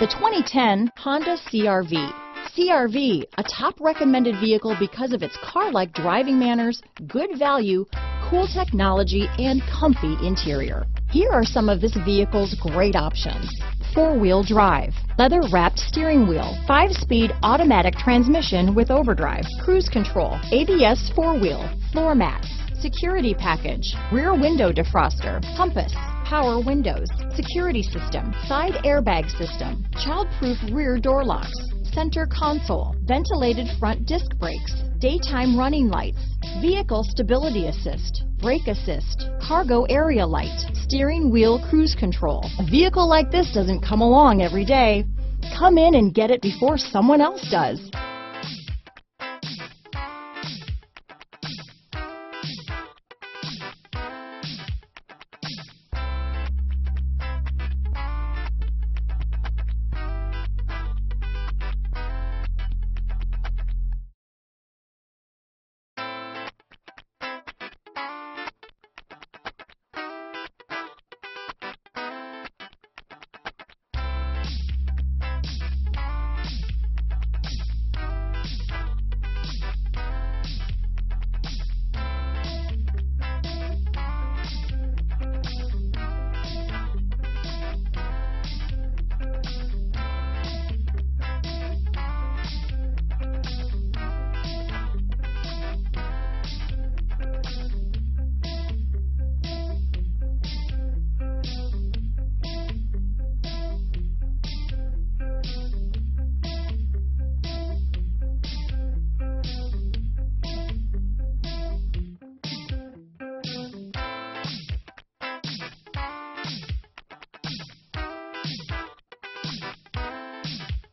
The 2010 Honda CRV. CRV, a top recommended vehicle because of its car-like driving manners, good value, cool technology, and comfy interior. Here are some of this vehicle's great options. Four-wheel drive, leather-wrapped steering wheel, five-speed automatic transmission with overdrive, cruise control, ABS four-wheel, floor mats, security package, rear window defroster, compass, power windows, security system, side airbag system, child-proof rear door locks, center console, ventilated front disc brakes, daytime running lights, vehicle stability assist, brake assist, cargo area light, steering wheel cruise control. A vehicle like this doesn't come along every day. Come in and get it before someone else does.